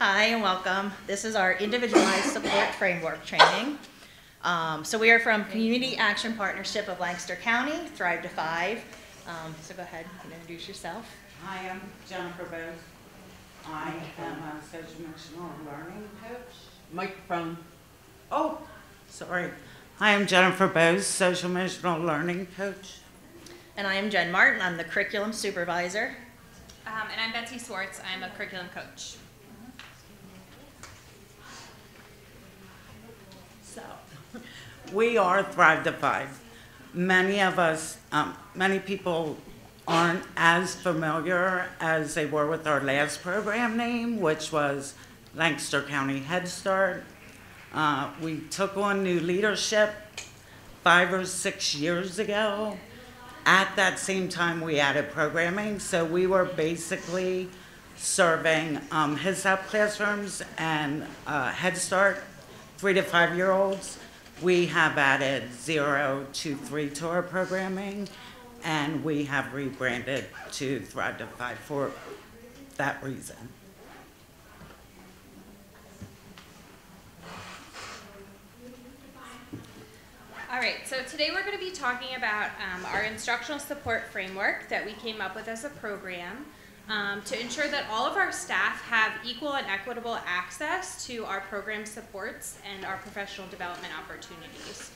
Hi and welcome. This is our individualized support framework training. Um, so we are from Community Action Partnership of Lancaster County, Thrive to Five. Um, so go ahead and introduce yourself. Hi, I'm Jennifer Bose. I am a social emotional learning coach. Microphone. Oh, sorry. Hi, I'm Jennifer Bose, social emotional learning coach. And I am Jen Martin. I'm the curriculum supervisor. Um, and I'm Betsy Swartz. I'm a curriculum coach. We are Thrive to Five. Many of us, um, many people aren't as familiar as they were with our last program name, which was Lancaster County Head Start. Uh, we took on new leadership five or six years ago. At that same time, we added programming, so we were basically serving um, HISAP classrooms and uh, Head Start, three to five year olds. We have added zero to three to our programming, and we have rebranded to Thrive to Five for that reason. All right, so today we're going to be talking about um, our instructional support framework that we came up with as a program um, to ensure that all of our staff have equal and equitable access to our program supports and our professional development opportunities.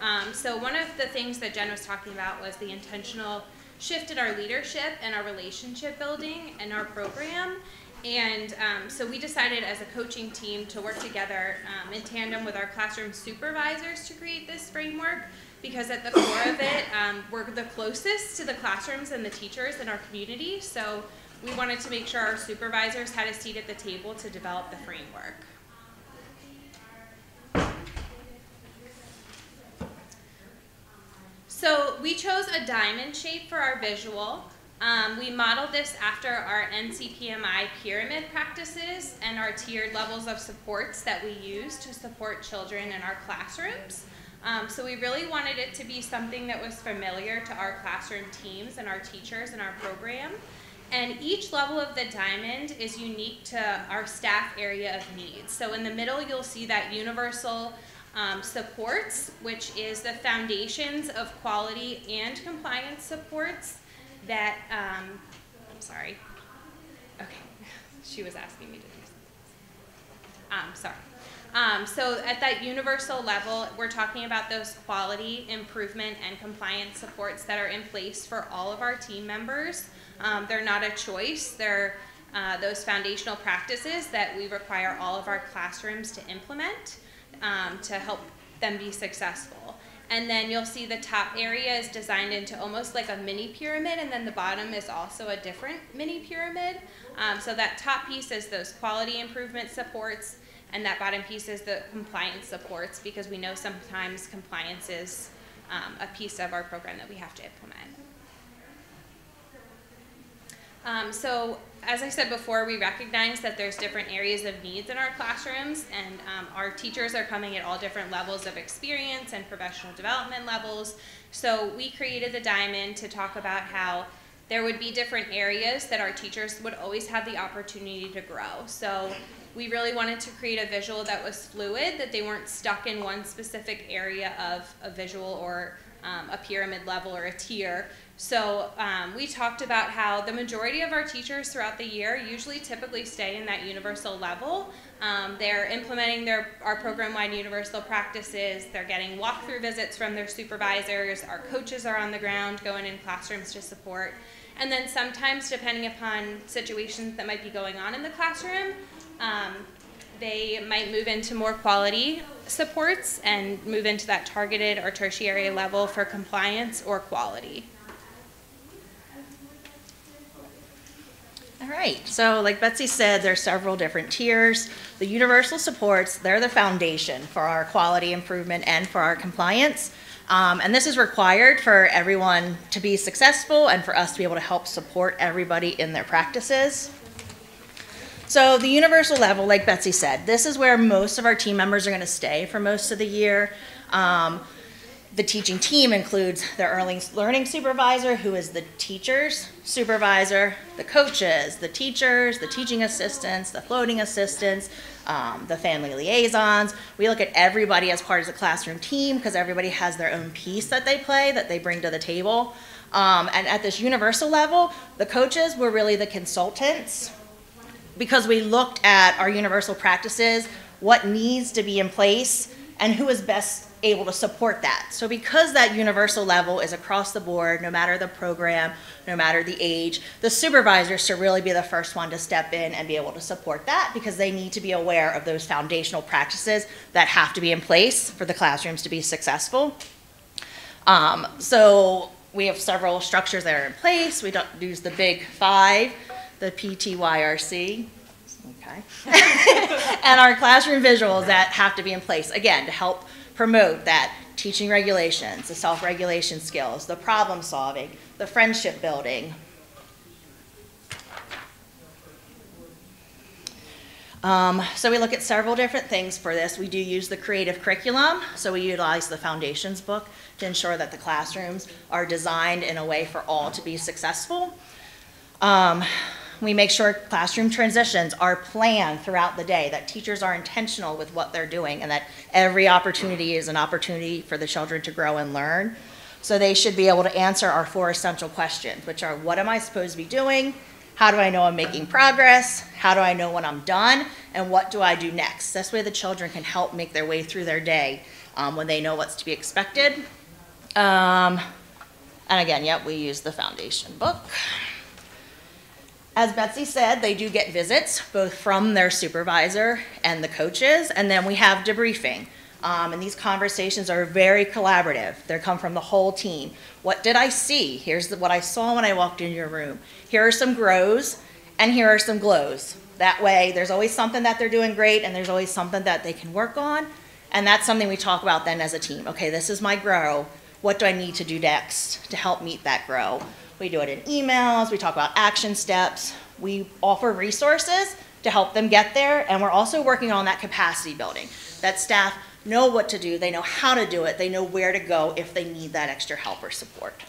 Um, so one of the things that Jen was talking about was the intentional shift in our leadership and our relationship building and our program. And um, so we decided as a coaching team to work together um, in tandem with our classroom supervisors to create this framework because at the core of it, um, we're the closest to the classrooms and the teachers in our community. So we wanted to make sure our supervisors had a seat at the table to develop the framework. So we chose a diamond shape for our visual. Um, we modeled this after our NCPMI pyramid practices and our tiered levels of supports that we use to support children in our classrooms. Um, so we really wanted it to be something that was familiar to our classroom teams and our teachers and our program. And each level of the diamond is unique to our staff area of needs. So in the middle, you'll see that universal um, supports, which is the foundations of quality and compliance supports that, um, I'm sorry. Okay, she was asking me to do something. Um, sorry. Um, so at that universal level, we're talking about those quality improvement and compliance supports that are in place for all of our team members. Um, they're not a choice. They're uh, those foundational practices that we require all of our classrooms to implement um, to help them be successful. And then you'll see the top area is designed into almost like a mini pyramid, and then the bottom is also a different mini pyramid. Um, so that top piece is those quality improvement supports, and that bottom piece is the compliance supports because we know sometimes compliance is um, a piece of our program that we have to implement. Um, so as I said before, we recognize that there's different areas of needs in our classrooms, and um, our teachers are coming at all different levels of experience and professional development levels. So we created the diamond to talk about how there would be different areas that our teachers would always have the opportunity to grow. So we really wanted to create a visual that was fluid, that they weren't stuck in one specific area of a visual or um, a pyramid level or a tier. So um, we talked about how the majority of our teachers throughout the year usually typically stay in that universal level. Um, they're implementing their our program-wide universal practices. They're getting walkthrough visits from their supervisors. Our coaches are on the ground going in classrooms to support. And then sometimes, depending upon situations that might be going on in the classroom, um, they might move into more quality supports and move into that targeted or tertiary level for compliance or quality. All right, so like Betsy said, there's several different tiers. The universal supports, they're the foundation for our quality improvement and for our compliance. Um, and this is required for everyone to be successful and for us to be able to help support everybody in their practices. So the universal level, like Betsy said, this is where most of our team members are going to stay for most of the year. Um, the teaching team includes the early learning supervisor, who is the teacher's supervisor, the coaches, the teachers, the teaching assistants, the floating assistants, um, the family liaisons. We look at everybody as part of the classroom team because everybody has their own piece that they play that they bring to the table. Um, and at this universal level, the coaches were really the consultants because we looked at our universal practices, what needs to be in place, and who is best able to support that. So because that universal level is across the board, no matter the program, no matter the age, the supervisors should really be the first one to step in and be able to support that because they need to be aware of those foundational practices that have to be in place for the classrooms to be successful. Um, so we have several structures that are in place. We don't use the big five, the PTR-YC, okay, and our classroom visuals that have to be in place again to help promote that teaching regulations, the self-regulation skills, the problem solving, the friendship building. Um, so we look at several different things for this. We do use the creative curriculum, so we utilize the foundations book to ensure that the classrooms are designed in a way for all to be successful. Um, we make sure classroom transitions are planned throughout the day, that teachers are intentional with what they're doing, and that every opportunity is an opportunity for the children to grow and learn. So they should be able to answer our four essential questions, which are what am I supposed to be doing? How do I know I'm making progress? How do I know when I'm done? And what do I do next? This way the children can help make their way through their day um, when they know what's to be expected. Um, and again, yep, we use the foundation book. As Betsy said, they do get visits, both from their supervisor and the coaches, and then we have debriefing. Um, and these conversations are very collaborative. They come from the whole team. What did I see? Here's the, what I saw when I walked in your room. Here are some grows, and here are some glows. That way, there's always something that they're doing great, and there's always something that they can work on. And that's something we talk about then as a team. Okay, this is my grow. What do I need to do next to help meet that grow? We do it in emails, we talk about action steps, we offer resources to help them get there, and we're also working on that capacity building. That staff know what to do, they know how to do it, they know where to go if they need that extra help or support.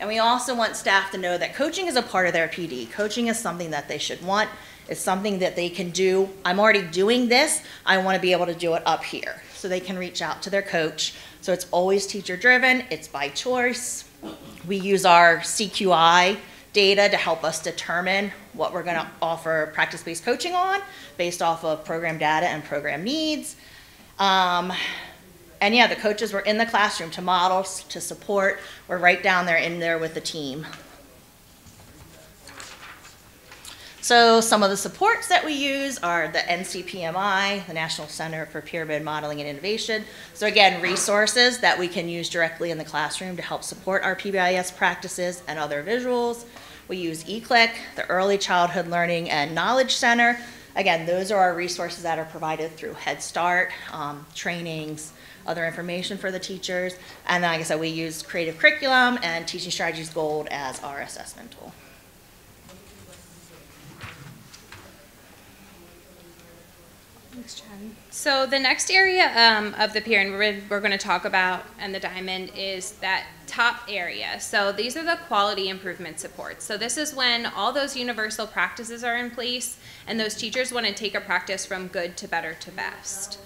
And we also want staff to know that coaching is a part of their PD. Coaching is something that they should want. It's something that they can do. I'm already doing this. I want to be able to do it up here. So they can reach out to their coach. So it's always teacher driven. It's by choice. We use our CQI data to help us determine what we're going to offer practice-based coaching on based off of program data and program needs. Um, and yeah, the coaches were in the classroom to model, to support. We're right down there in there with the team. So some of the supports that we use are the NCPMI, the National Center for Pyramid Modeling and Innovation. So again, resources that we can use directly in the classroom to help support our PBIS practices and other visuals. We use ECLKC, the Early Childhood Learning and Knowledge Center. Again, those are our resources that are provided through Head Start, um, trainings, other information for the teachers. And then, like I said, we use Creative Curriculum and Teaching Strategies Gold as our assessment tool. Thanks, Jen. So the next area um, of the pyramid we're, we're going to talk about and the diamond is that top area. So these are the quality improvement supports. So this is when all those universal practices are in place and those teachers want to take a practice from good to better to best.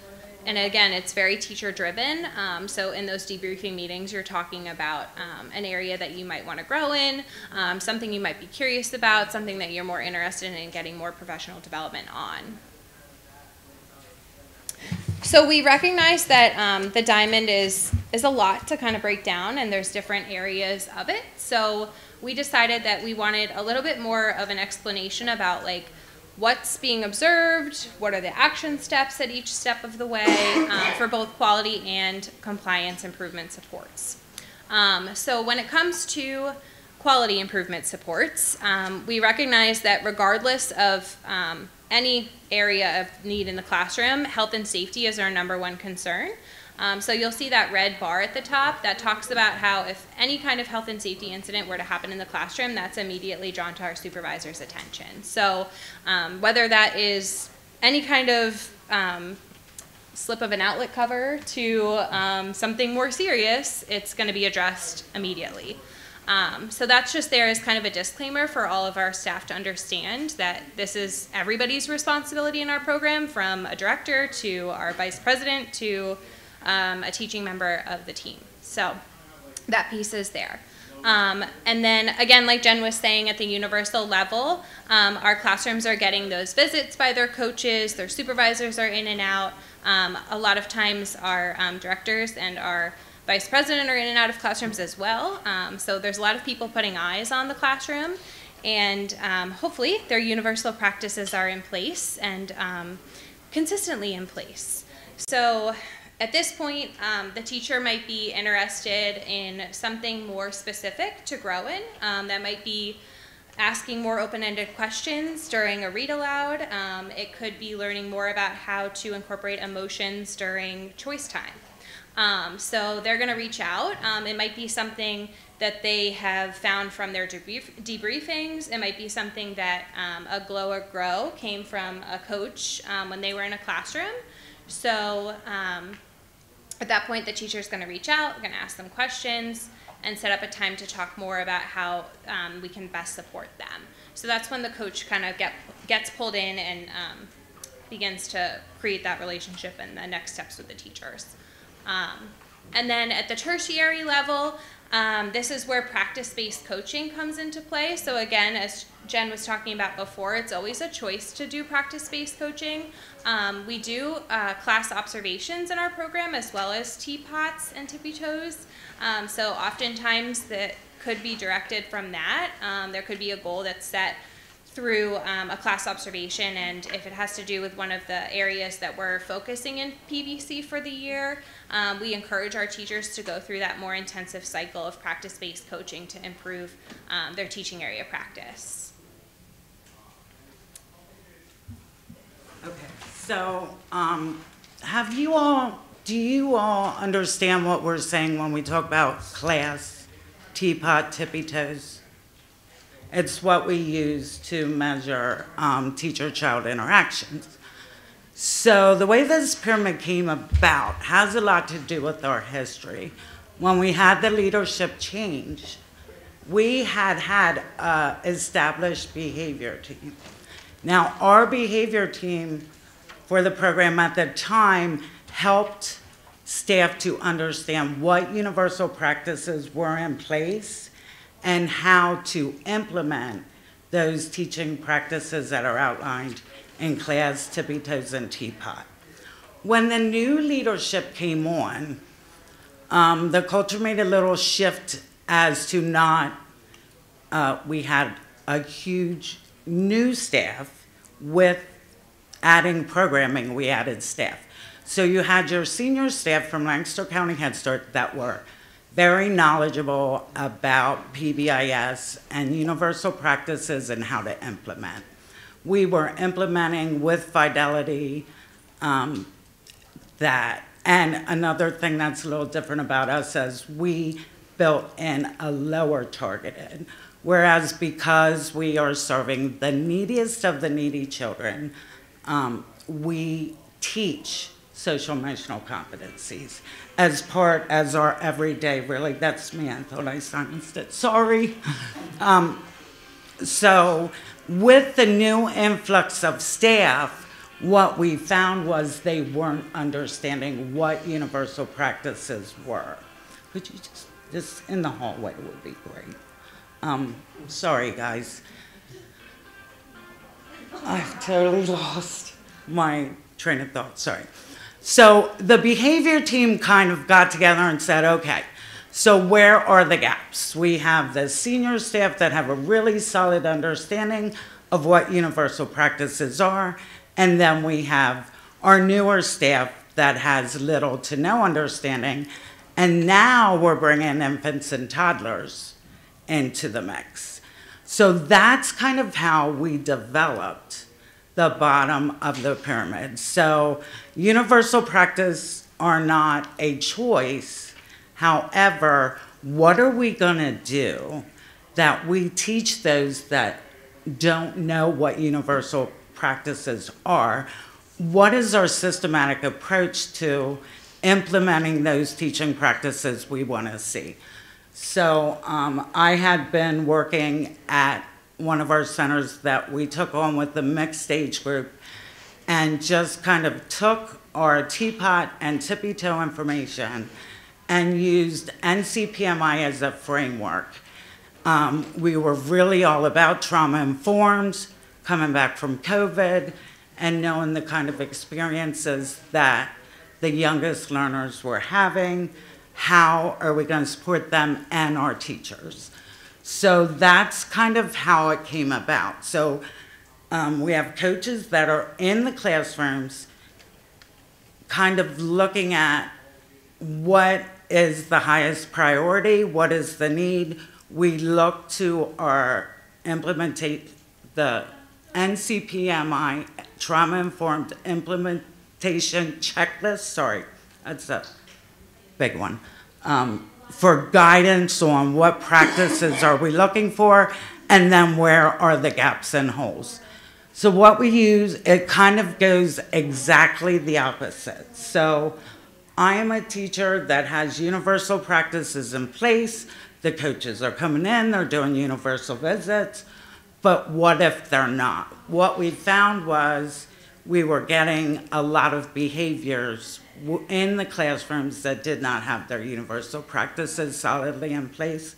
And again, it's very teacher driven. Um, so in those debriefing meetings, you're talking about um, an area that you might want to grow in, um, something you might be curious about, something that you're more interested in getting more professional development on. So we recognize that um, the diamond is is a lot to kind of break down, and there's different areas of it. So we decided that we wanted a little bit more of an explanation about like what's being observed, what are the action steps at each step of the way um, for both quality and compliance improvement supports. Um, so when it comes to quality improvement supports, um, we recognize that regardless of um, any area of need in the classroom, health and safety is our number one concern. Um, so you'll see that red bar at the top that talks about how if any kind of health and safety incident were to happen in the classroom, that's immediately drawn to our supervisor's attention. So um, whether that is any kind of um, slip of an outlet cover to um, something more serious, it's going to be addressed immediately. Um, so that's just there as kind of a disclaimer for all of our staff to understand that this is everybody's responsibility in our program, from a director to our vice president to um, a teaching member of the team. So that piece is there. Um, and then again, like Jen was saying, at the universal level, um, our classrooms are getting those visits by their coaches, their supervisors are in and out. Um, a lot of times, our um, directors and our vice president are in and out of classrooms as well. Um, so there's a lot of people putting eyes on the classroom, and um, hopefully, their universal practices are in place and consistently in place. So at this point, um, the teacher might be interested in something more specific to grow in. Um, that might be asking more open-ended questions during a read aloud. Um, it could be learning more about how to incorporate emotions during choice time. Um, so they're going to reach out. Um, it might be something that they have found from their debrief- debriefings. It might be something that um, a glow or grow came from a coach when they were in a classroom. So um, at that point, the teacher is going to reach out, going to ask them questions, and set up a time to talk more about how um, we can best support them. So that's when the coach kind of get, gets pulled in and um, begins to create that relationship and the next steps with the teachers. Um, and then at the tertiary level, um, this is where practice-based coaching comes into play. So again, as Jen was talking about before, it's always a choice to do practice-based coaching. Um, we do uh, CLASS observations in our program as well as TPOTs and TPITOS. Um, so oftentimes that could be directed from that. Um, there could be a goal that's set through um, a CLASS observation, and if it has to do with one of the areas that we're focusing in PBC for the year, um, we encourage our teachers to go through that more intensive cycle of practice based coaching to improve um, their teaching area practice. Okay, so um, have you all, do you all understand what we're saying when we talk about CLASS, TPOT, tippy toes? It's what we use to measure um, teacher-child interactions. So the way this pyramid came about has a lot to do with our history. When we had the leadership change, we had had an established behavior team. Now, our behavior team for the program at the time helped staff to understand what universal practices were in place and how to implement those teaching practices that are outlined in CLASS tippy toes and TPOT. When the new leadership came on, um, the culture made a little shift as to not, uh, we had a huge new staff with adding programming, we added staff. So you had your senior staff from Lancaster County Head Start that were very knowledgeable about PBIS and universal practices and how to implement. We were implementing with fidelity um, that, and another thing that's a little different about us is we built in a lower targeted. Whereas because we are serving the neediest of the needy children, um, we teach social emotional competencies as part as our everyday really that's me i thought i silenced it. Sorry. Um, so with the new influx of staff what we found was they weren't understanding what universal practices were. Could you just this in the hallway would be great. Um, sorry guys. I've totally lost my train of thought sorry so the behavior team kind of got together and said, okay, so where are the gaps? We have the senior staff that have a really solid understanding of what universal practices are, and then we have our newer staff that has little to no understanding, and now we're bringing infants and toddlers into the mix. So that's kind of how we developed the bottom of the pyramid. So universal practice are not a choice. However, what are we going to do that we teach those that don't know what universal practices are what is our systematic approach to implementing those teaching practices we want to see? So um, I had been working at one of our centers that we took on with the mixed age group and just kind of took our TPOT and tippy toe information and used NCPMI as a framework. Um, we were really all about trauma informed, coming back from COVID, and knowing the kind of experiences that the youngest learners were having. How are we going to support them and our teachers? So that's kind of how it came about. So um, we have coaches that are in the classrooms, kind of looking at what is the highest priority, what is the need. We look to our implementate the NCPMI trauma informed implementation checklist. Sorry, that's a big one. Um, for guidance on what practices are we looking for, and then where are the gaps and holes. So what we use, it kind of goes exactly the opposite. So I am a teacher that has universal practices in place. The coaches are coming in, they're doing universal visits. But what if they're not? What we found was we were getting a lot of behaviors in the classrooms that did not have their universal practices solidly in place.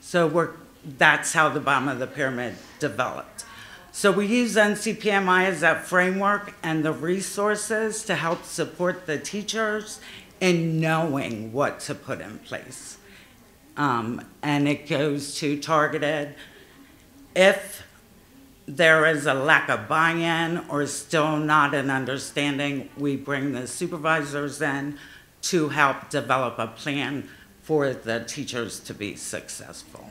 So we're, that's how the bottom of the pyramid developed. So we use NCPMI as that framework and the resources to help support the teachers in knowing what to put in place. Um, and it goes to targeted if there is a lack of buy-in or still not an understanding, we bring the supervisors in to help develop a plan for the teachers to be successful.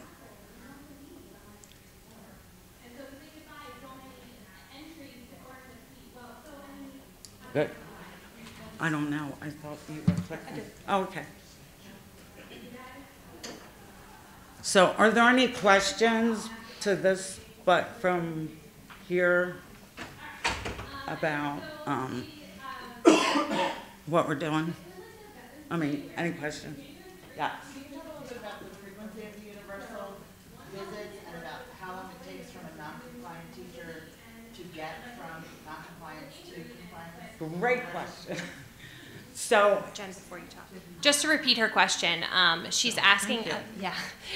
Good. I don't know, I thought you were clicking. Oh, Okay. So are there any questions to this, but from here about, um, what we're doing? I mean, any questions? Yes. Can you talk a little bit about the frequency of the universal visits and about how long it takes from a non-compliant teacher to get from non-compliance to compliance? Great question. So, Jen, before you talk. Just to repeat her question, um, she's asking, yeah,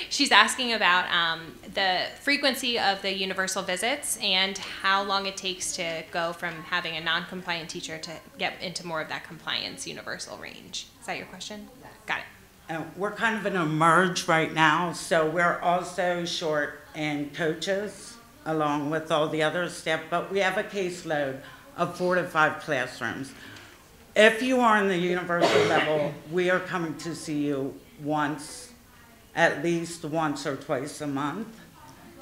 she's asking about um, the frequency of the universal visits and how long it takes to go from having a non-compliant teacher to get into more of that compliance universal range. Is that your question? Got it. uh, we're kind of in a merge right now, so we're also short in coaches along with all the other staff, but we have a caseload of four to five classrooms. If you are in the universal level, we are coming to see you once, at least once or twice a month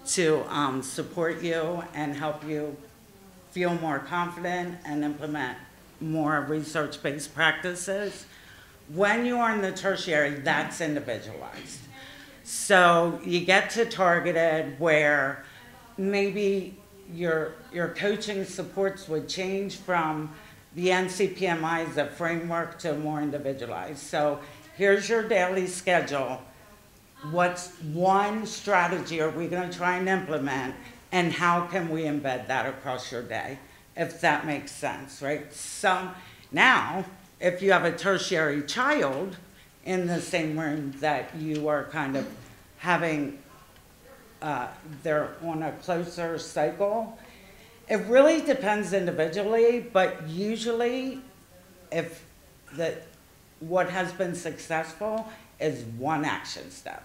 to um, support you and help you feel more confident and implement more research-based practices. When you are in the tertiary, that's individualized. So you get to targeted where maybe your, your coaching supports would change from the NCPMI is a framework to more individualize. So here's your daily schedule. What's one strategy are we gonna try and implement? And how can we embed that across your day? If that makes sense, right? So now, if you have a tertiary child in the same room that you are kind of having, uh, they're on a closer cycle, it really depends individually, but usually if the, what has been successful is one action step.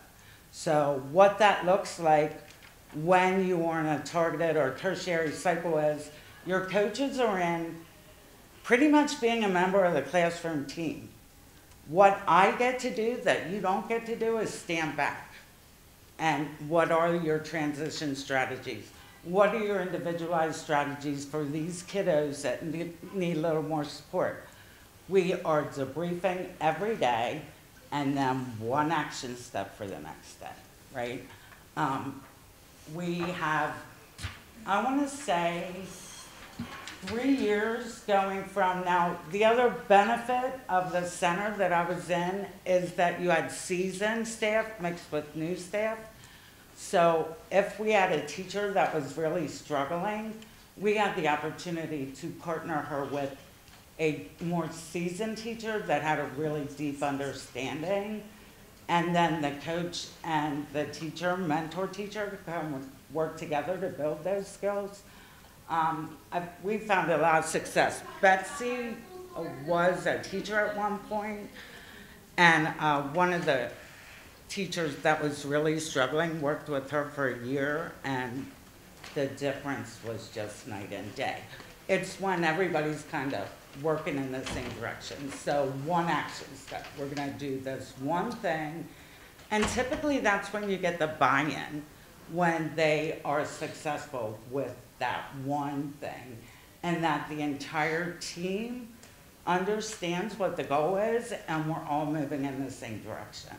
So what that looks like when you are in a targeted or tertiary cycle is your coaches are in pretty much being a member of the classroom team. What I get to do that you don't get to do is stand back. And what are your transition strategies? What are your individualized strategies for these kiddos that need, need a little more support? We are debriefing every day and then one action step for the next day, right? Um, we have, I want to say, three years going from now, the other benefit of the center that I was in is that you had seasoned staff mixed with new staff. So if we had a teacher that was really struggling, we had the opportunity to partner her with a more seasoned teacher that had a really deep understanding. And then the coach and the teacher, mentor teacher, come work together to build those skills. Um, I, we found a lot of success. Betsy was a teacher at one point, and uh, one of the teachers that was really struggling worked with her for a year, and the difference was just night and day. It's when everybody's kind of working in the same direction. So one action step, we're gonna do this one thing, and typically that's when you get the buy-in, when they are successful with that one thing, and that the entire team understands what the goal is, and we're all moving in the same direction.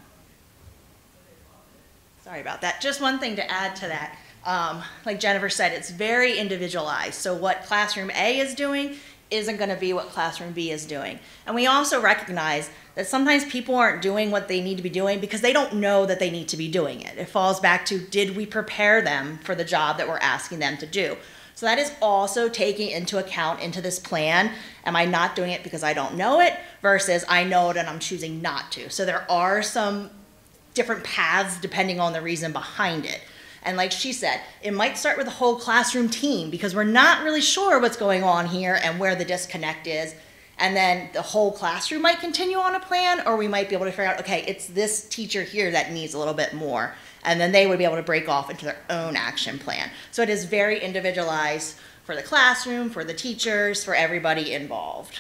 Sorry about that. Just one thing to add to that. Um, like Jennifer said, it's very individualized. So what classroom A is doing isn't going to be what classroom B is doing. And we also recognize that sometimes people aren't doing what they need to be doing because they don't know that they need to be doing it. It falls back to did we prepare them for the job that we're asking them to do? So that is also taking into account into this plan. Am I not doing it because I don't know it versus I know it and I'm choosing not to? So there are some different paths depending on the reason behind it. And like she said, it might start with the whole classroom team because we're not really sure what's going on here and where the disconnect is. And then the whole classroom might continue on a plan, or we might be able to figure out, okay, it's this teacher here that needs a little bit more. And then they would be able to break off into their own action plan. So it is very individualized for the classroom, for the teachers, for everybody involved.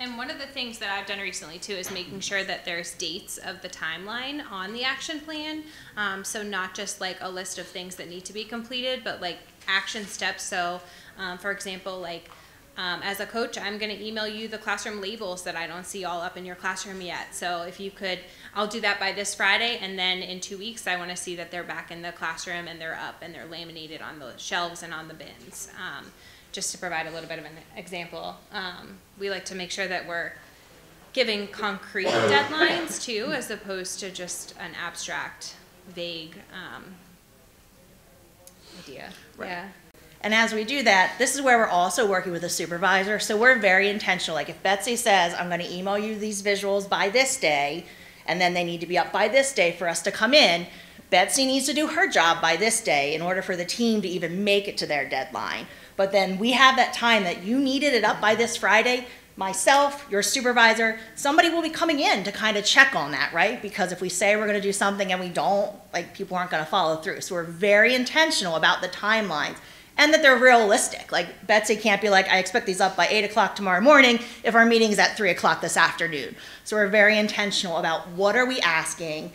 And one of the things that I've done recently too is making sure that there's dates of the timeline on the action plan. Um, so not just like a list of things that need to be completed, but like action steps. So, um, for example, like um, as a coach, I'm going to email you the classroom labels that I don't see all up in your classroom yet. So if you could, I'll do that by this Friday, and then in two weeks, I want to see that they're back in the classroom and they're up and they're laminated on the shelves and on the bins. Um, just to provide a little bit of an example, um, we like to make sure that we're giving concrete deadlines too, as opposed to just an abstract, vague um, idea. Right. Yeah. And as we do that, this is where we're also working with a supervisor. So we're very intentional. Like if Betsy says, I'm going to email you these visuals by this day, and then they need to be up by this day for us to come in, Betsy needs to do her job by this day in order for the team to even make it to their deadline. But then we have that time that you needed it up by this Friday. Myself, your supervisor, somebody will be coming in to kind of check on that, right? Because if we say we're going to do something and we don't, like people aren't going to follow through. So we're very intentional about the timelines and that they're realistic. Like Betsy can't be like, I expect these up by eight o'clock tomorrow morning if our meeting's at three o'clock this afternoon. So we're very intentional about what are we asking,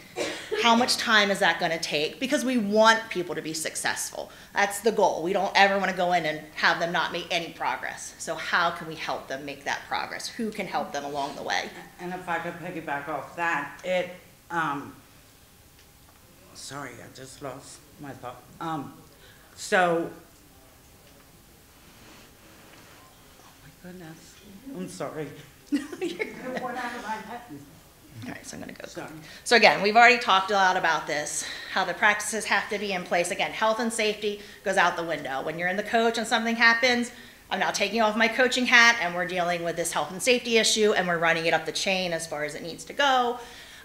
how much time is that going to take, because we want people to be successful. That's the goal. We don't ever want to go in and have them not make any progress. So how can we help them make that progress? Who can help them along the way? And if I could piggyback off that, it, um, sorry, I just lost my thought. Um, so, oh my goodness, I'm sorry. It went out of my head. All right, so I'm going to go. Sorry. So again, we've already talked a lot about this, how the practices have to be in place. Again, health and safety goes out the window. When you're in the coach and something happens, I'm now taking off my coaching hat and we're dealing with this health and safety issue and we're running it up the chain as far as it needs to go.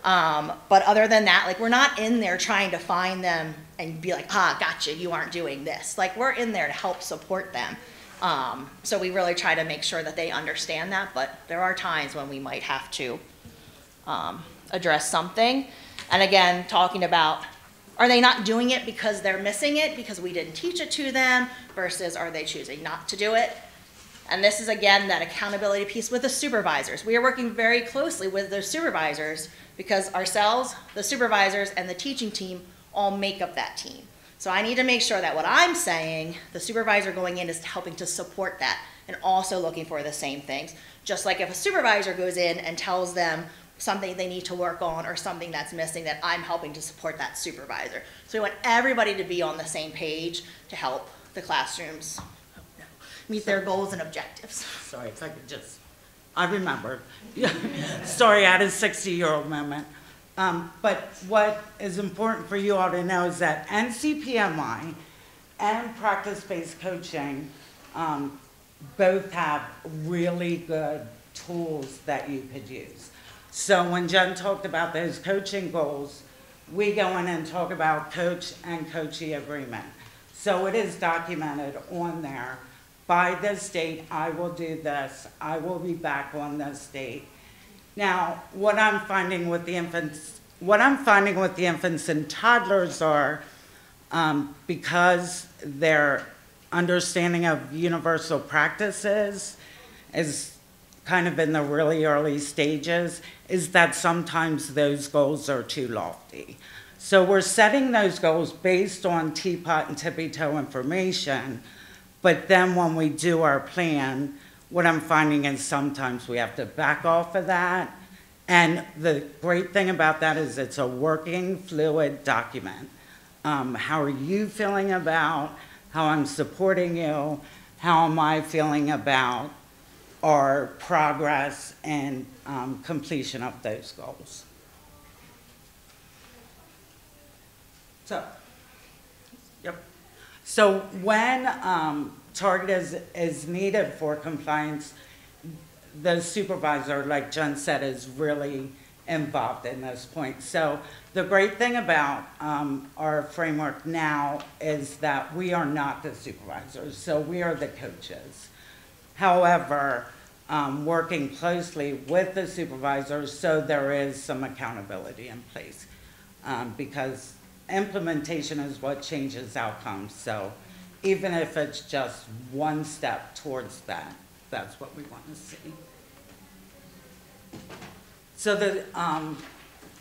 Um, but other than that, like we're not in there trying to find them and be like, ah, gotcha, you aren't doing this. Like we're in there to help support them. Um, so we really try to make sure that they understand that, but there are times when we might have to um, address something. And again, talking about, are they not doing it because they're missing it, because we didn't teach it to them, versus are they choosing not to do it? And this is again, that accountability piece with the supervisors. We are working very closely with the supervisors because ourselves, the supervisors, and the teaching team all make up that team. So I need to make sure that what I'm saying, the supervisor going in is helping to support that and also looking for the same things. Just like if a supervisor goes in and tells them something they need to work on or something that's missing, that I'm helping to support that supervisor. So we want everybody to be on the same page to help the classrooms meet their goals and objectives. Sorry, if I could just, I remember. Sorry, I had a 60-year-old moment. Um, But what is important for you all to know is that NCPMI and practice-based coaching um, both have really good tools that you could use. So when Jen talked about those coaching goals, we go in and talk about coach and coachee agreement. So it is documented on there. By this date, I will do this. I will be back on this date. Now, what I'm finding with the infants, what I'm finding with the infants and toddlers are, um, because their understanding of universal practices is kind of in the really early stages, is that sometimes those goals are too lofty. So we're setting those goals based on TPOT and tippy toe information, but then when we do our plan, what I'm finding is sometimes we have to back off of that. And the great thing about that is it's a working, fluid document. Um, how are you feeling about how I'm supporting you? How am I feeling about our progress and um, completion of those goals? So, yep. So when um, target is, is needed for compliance, the supervisor, like Jen said, is really involved in this point. So the great thing about um, our framework now is that we are not the supervisors, so we are the coaches. However, um, working closely with the supervisors, so there is some accountability in place. Um, because implementation is what changes outcomes, so even if it's just one step towards that, that's what we want to see. So the um,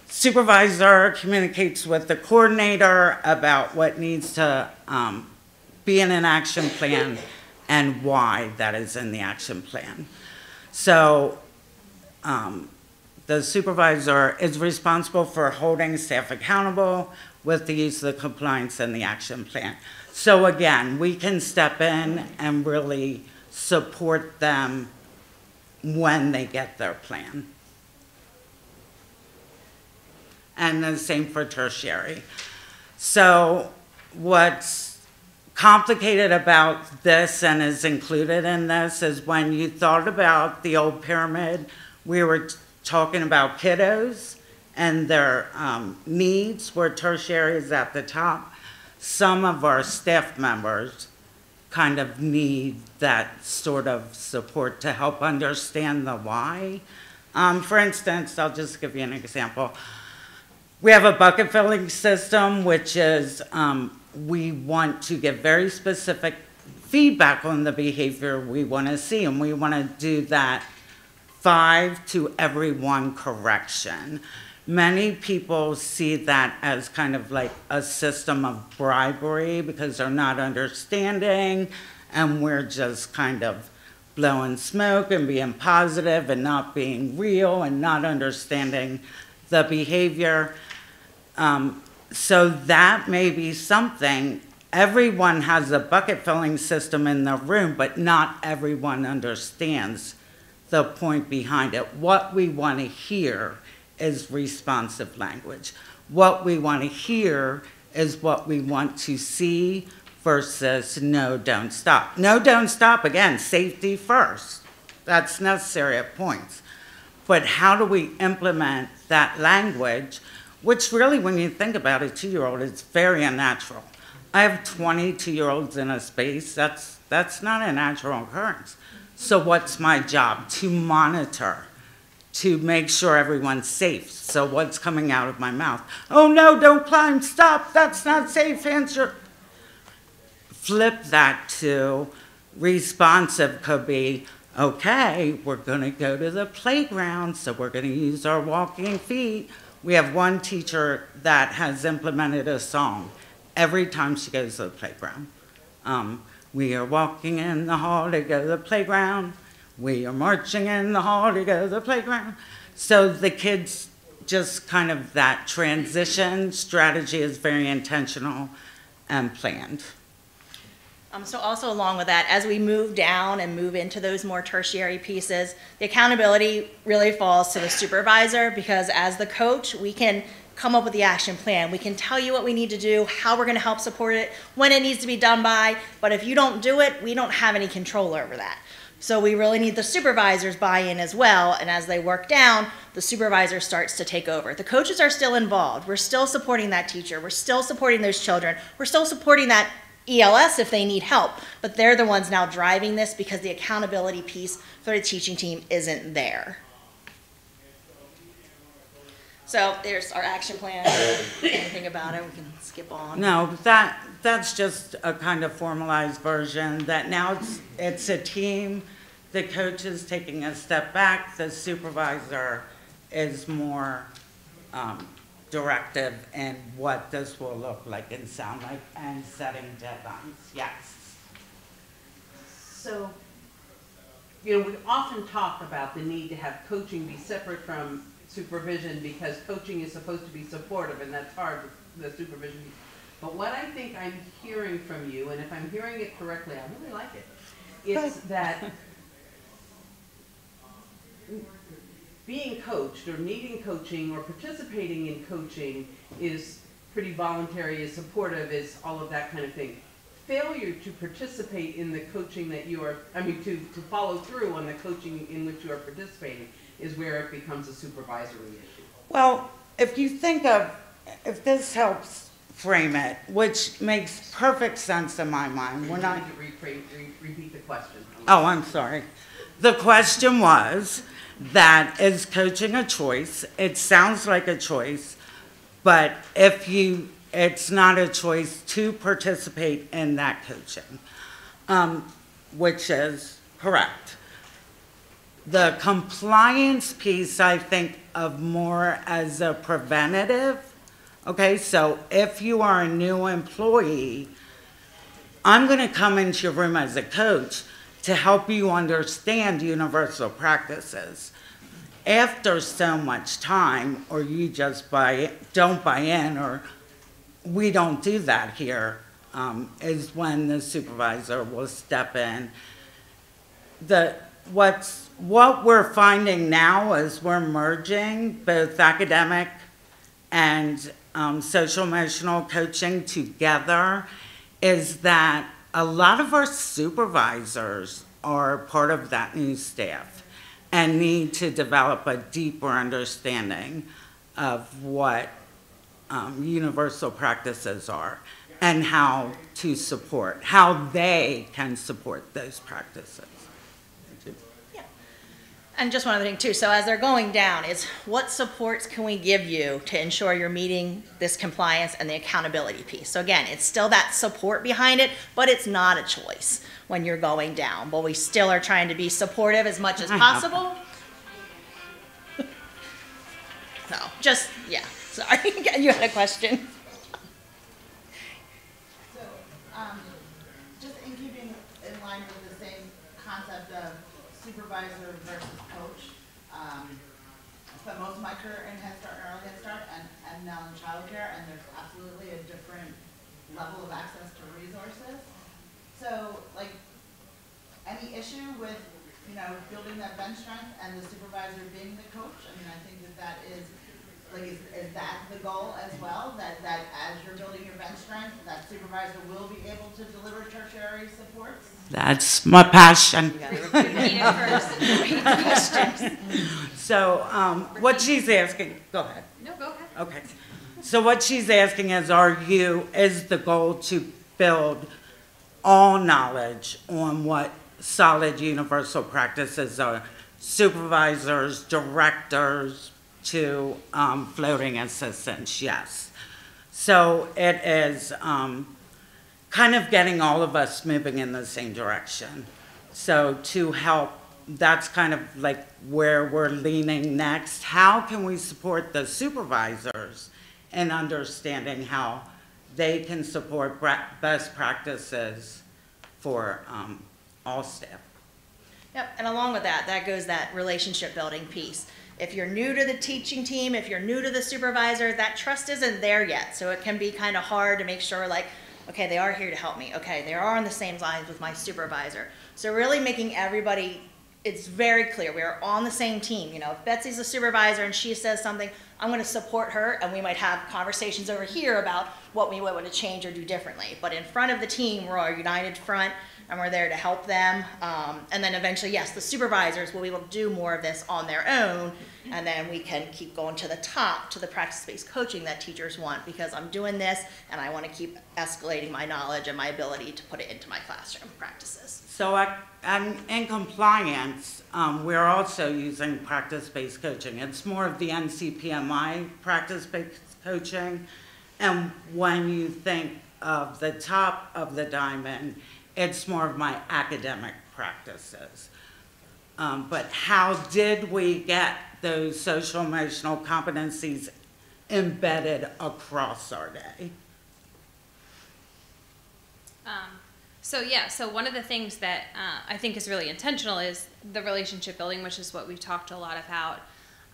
supervisor communicates with the coordinator about what needs to um, be in an action plan and why that is in the action plan. So um, the supervisor is responsible for holding staff accountable with the use of the compliance and the action plan. So again, we can step in and really support them when they get their plan. And the same for tertiary. So what's complicated about this and is included in this is when you thought about the old pyramid, we were talking about kiddos and their um, needs where tertiary is at the top. Some of our staff members kind of need that sort of support to help understand the why. Um, for instance, I'll just give you an example. We have a bucket filling system, which is um, we want to get very specific feedback on the behavior we want to see, and we want to do that five to every one correction. Many people see that as kind of like a system of bribery because they're not understanding, and we're just kind of blowing smoke and being positive and not being real and not understanding the behavior. Um, so that may be something. Everyone has a bucket filling system in the room, but not everyone understands the point behind it. What we want to hear is responsive language. What we want to hear is what we want to see versus no, don't stop. No, don't stop, again, safety first. That's necessary at points. But how do we implement that language, which really, when you think about it, two-year-old, is very unnatural. I have 22-year-olds in a space, that's, that's not a natural occurrence. So what's my job? To monitor, to make sure everyone's safe. So what's coming out of my mouth? Oh no, don't climb, stop, that's not safe, answer. Flip that to responsive could be, okay, we're gonna go to the playground, so we're gonna use our walking feet. We have one teacher that has implemented a song every time she goes to the playground. Um, we are walking in the hall to go to the playground. We are marching in the hall to go to the playground. So the kids just kind of that transition strategy is very intentional and planned. Um, so also along with that, as we move down and move into those more tertiary pieces, the accountability really falls to the supervisor because as the coach, we can come up with the action plan. We can tell you what we need to do, how we're gonna help support it, when it needs to be done by, but if you don't do it, we don't have any control over that. So we really need the supervisors buy-in as well, and as they work down, the supervisor starts to take over. The coaches are still involved. We're still supporting that teacher. We're still supporting those children. We're still supporting that ELS if they need help, but they're the ones now driving this because the accountability piece for the teaching team isn't there. So there's our action plan. Anything about it, we can skip on. No, that, that's just a kind of formalized version, that now it's, it's a team. The coach is taking a step back, the supervisor is more, um, directive in what this will look like and sound like, and setting deadlines, yes. So, you know, we often talk about the need to have coaching be separate from supervision because coaching is supposed to be supportive and that's hard, with the supervision. But what I think I'm hearing from you, and if I'm hearing it correctly, I really like it, is that being coached or needing coaching or participating in coaching is pretty voluntary, is supportive, is all of that kind of thing. Failure to participate in the coaching that you are, I mean, to, to follow through on the coaching in which you are participating is where it becomes a supervisory issue. Well, if you think of, if this helps frame it, which makes perfect sense in my mind, we're not Need to rephrase- re- repeat the question. Oh, I'm sorry. The question was that is coaching a choice? It sounds like a choice, but if you, it's not a choice to participate in that coaching, um, which is correct. The compliance piece, I think of more as a preventative. Okay, so if you are a new employee, I'm going to come into your room as a coach to help you understand universal practices. After so much time, or you just buy, don't buy in, or we don't do that here, um, is when the supervisor will step in. The, what's, what we're finding now is we're merging both academic and um, social emotional coaching together is that a lot of our supervisors are part of that new staff and need to develop a deeper understanding of what um, universal practices are and how to support, how they can support those practices. And just one other thing too, so as they're going down, is what supports can we give you to ensure you're meeting this compliance and the accountability piece? So again, it's still that support behind it, but it's not a choice when you're going down. But we still are trying to be supportive as much as I possible. So, just, yeah, sorry, you had a question? So, um, just in keeping in line with the same concept of supervisor versus coach, um, I spent most of my career in Head Start and Early Head Start and, and now in childcare, and there's absolutely a different level of access to resources. So, like, any issue with, you know, building that bench strength and the supervisor being the coach? I mean, I think that that is, like, is, is that the goal as well? That, that as you're building your bench strength, that supervisor will be able to deliver tertiary supports? That's my passion. Repeat it first. Repeat the question. So um, what she's asking, go ahead. No, go ahead. Okay. So what she's asking is, are you, is the goal to build all knowledge on what solid universal practices are? Supervisors, directors, to um, floating assistance, yes. So it is um, kind of getting all of us moving in the same direction. So to help, that's kind of like where we're leaning next. How can we support the supervisors in understanding how they can support best practices for um, all staff? Yep, and along with that, that goes that relationship building piece. If you're new to the teaching team, if you're new to the supervisor, that trust isn't there yet. So it can be kind of hard to make sure like, Okay, they are here to help me. Okay, they are on the same lines with my supervisor. So really making everybody, it's very clear, we are on the same team. You know, if Betsy's the supervisor and she says something, I'm gonna support her and we might have conversations over here about what we would want to change or do differently. But in front of the team, we're a united front and we're there to help them. Um, and then eventually, yes, the supervisors will be able to do more of this on their own. And then we can keep going to the top to the practice-based coaching that teachers want because I'm doing this and I want to keep escalating my knowledge and my ability to put it into my classroom practices. So I, and in compliance, um, we're also using practice-based coaching. It's more of the NCPMI practice-based coaching. And when you think of the top of the diamond, it's more of my academic practices. Um, but how did we get those social emotional competencies embedded across our day? Um, so yeah, so one of the things that uh, I think is really intentional is the relationship building, which is what we've talked a lot about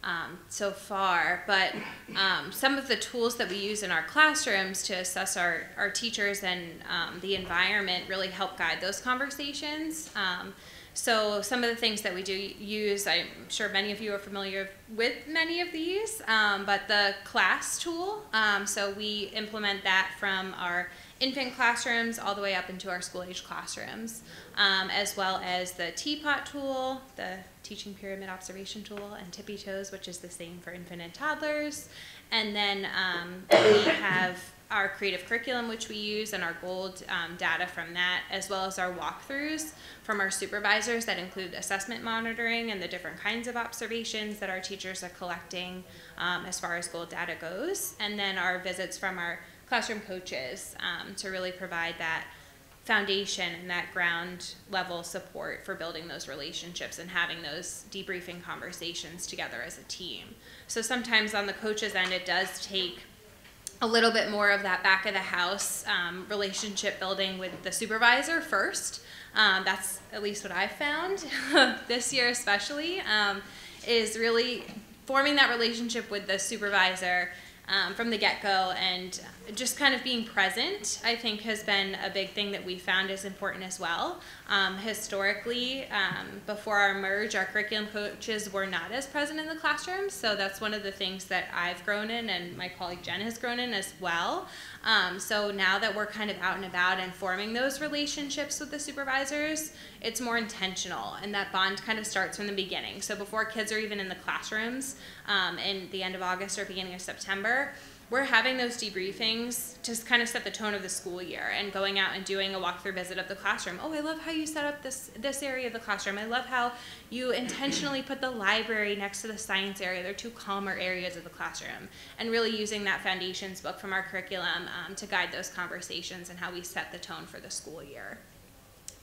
um, so far. But um, some of the tools that we use in our classrooms to assess our, our teachers and um, the environment really help guide those conversations. Um, so some of the things that we do use, I'm sure many of you are familiar with many of these, um, but the CLASS tool. Um, so we implement that from our infant classrooms all the way up into our school age classrooms, um, as well as the TPOT tool, the teaching pyramid observation tool, and TPITOS, which is the same for infant and toddlers. And then um, we have our creative curriculum, which we use, and our gold um, data from that, as well as our walkthroughs from our supervisors that include assessment monitoring and the different kinds of observations that our teachers are collecting um, as far as gold data goes, and then our visits from our classroom coaches um, to really provide that foundation and that ground level support for building those relationships and having those debriefing conversations together as a team. So sometimes on the coaches end, it does take a little bit more of that back of the house um, relationship building with the supervisor first. Um, that's at least what I've found this year, especially, um, is really forming that relationship with the supervisor um, from the get go and just kind of being present, I think, has been a big thing that we found is important as well. Um, historically, um, before our merge, our curriculum coaches were not as present in the classroom, so that's one of the things that I've grown in and my colleague Jen has grown in as well. Um, so now that we're kind of out and about and forming those relationships with the supervisors, it's more intentional, and that bond kind of starts from the beginning. So before kids are even in the classrooms um, in the end of August or beginning of September, we're having those debriefings to kind of set the tone of the school year and going out and doing a walkthrough visit of the classroom. Oh, I love how you set up this this area of the classroom. I love how you intentionally put the library next to the science area. They're two calmer areas of the classroom, and really using that foundations book from our curriculum um, to guide those conversations and how we set the tone for the school year.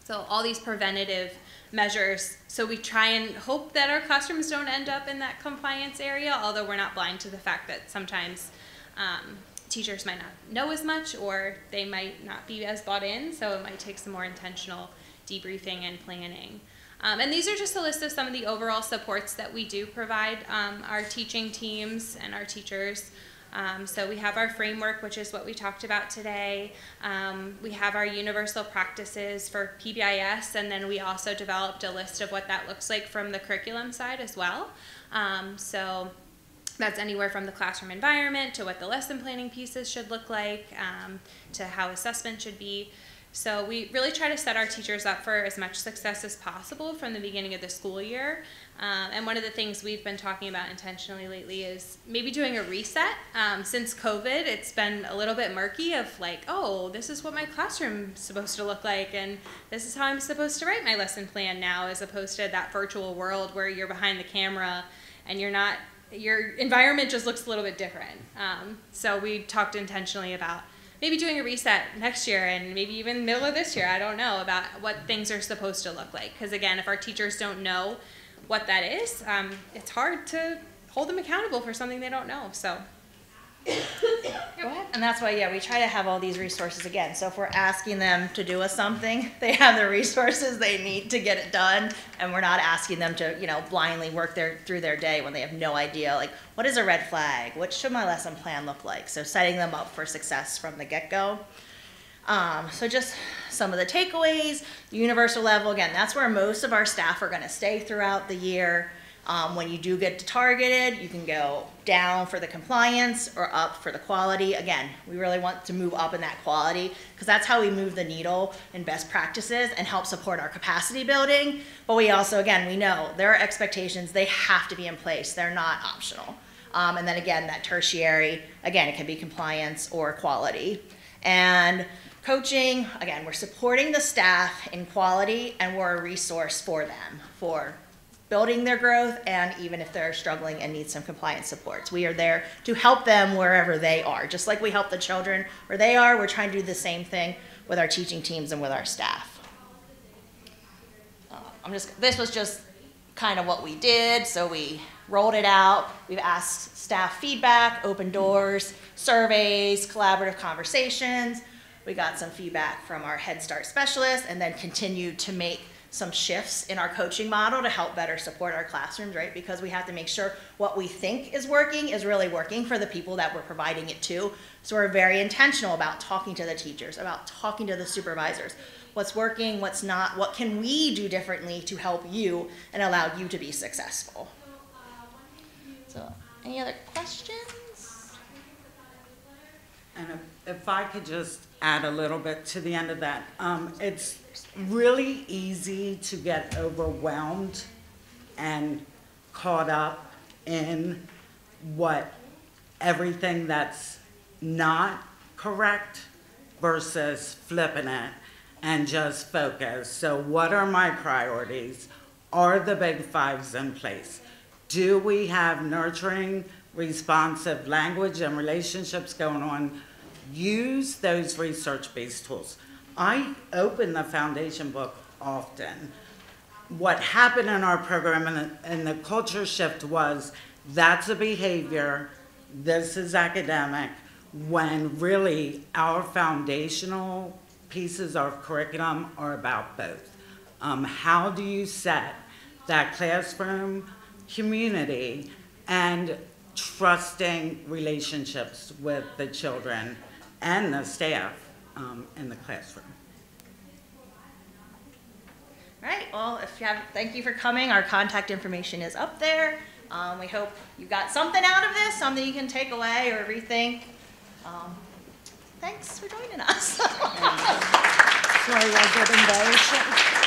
So all these preventative measures. So we try and hope that our classrooms don't end up in that compliance area, although we're not blind to the fact that sometimes um, teachers might not know as much or they might not be as bought in, so it might take some more intentional debriefing and planning. Um, and these are just a list of some of the overall supports that we do provide um, our teaching teams and our teachers. Um, so we have our framework, which is what we talked about today. Um, we have our universal practices for PBIS, and then we also developed a list of what that looks like from the curriculum side as well. Um, so that's anywhere from the classroom environment to what the lesson planning pieces should look like, um, to how assessment should be. So we really try to set our teachers up for as much success as possible from the beginning of the school year. Um, and one of the things we've been talking about intentionally lately is maybe doing a reset. Um, since COVID, it's been a little bit murky of like, oh, this is what my classroom's supposed to look like, and this is how I'm supposed to write my lesson plan now, as opposed to that virtual world where you're behind the camera and you're not your environment just looks a little bit different. Um, so we talked intentionally about maybe doing a reset next year and maybe even middle of this year. I don't know about what things are supposed to look like. Because again, if our teachers don't know what that is, um, it's hard to hold them accountable for something they don't know. So. And that's why, yeah, we try to have all these resources again. So if we're asking them to do us something, they have the resources they need to get it done. And we're not asking them to, you know, blindly work their through their day when they have no idea, like, what is a red flag? What should my lesson plan look like? So setting them up for success from the get go. Um, so just some of the takeaways, universal level, again, that's where most of our staff are gonna stay throughout the year. Um, when you do get targeted, you can go down for the compliance or up for the quality. Again, we really want to move up in that quality because that's how we move the needle in best practices and help support our capacity building. But we also, again, we know there are expectations, they have to be in place, they're not optional. Um, and then again, that tertiary, again, it can be compliance or quality. And coaching, again, we're supporting the staff in quality and we're a resource for them for building their growth and even if they're struggling and need some compliance supports. We are there to help them wherever they are. Just like we help the children where they are, we're trying to do the same thing with our teaching teams and with our staff. Uh, I'm just, this was just kind of what we did, so we rolled it out. We've asked staff feedback, open doors, surveys, collaborative conversations. We got some feedback from our Head Start specialist and then continued to make some shifts in our coaching model to help better support our classrooms, right? Because we have to make sure what we think is working is really working for the people that we're providing it to. So we're very intentional about talking to the teachers, about talking to the supervisors. What's working, what's not, what can we do differently to help you and allow you to be successful? So, any other questions? And if, if I could just add a little bit to the end of that, um, it's really easy to get overwhelmed and caught up in what everything that's not correct versus flipping it and just focus. So, what are my priorities? Are the big fives in place? Do we have nurturing, responsive language and relationships going on? Use those research based tools. I open the foundation book often. What happened in our program and the, and the culture shift was that's a behavior, this is academic, when really our foundational pieces of curriculum are about both. Um, how do you set that classroom community and trusting relationships with the children and the staff um, in the classroom? All right, well, if you have, thank you for coming. Our contact information is up there. Um, we hope you got something out of this, something you can take away or rethink. Um, thanks for joining us. Sorry, I get embarrassed.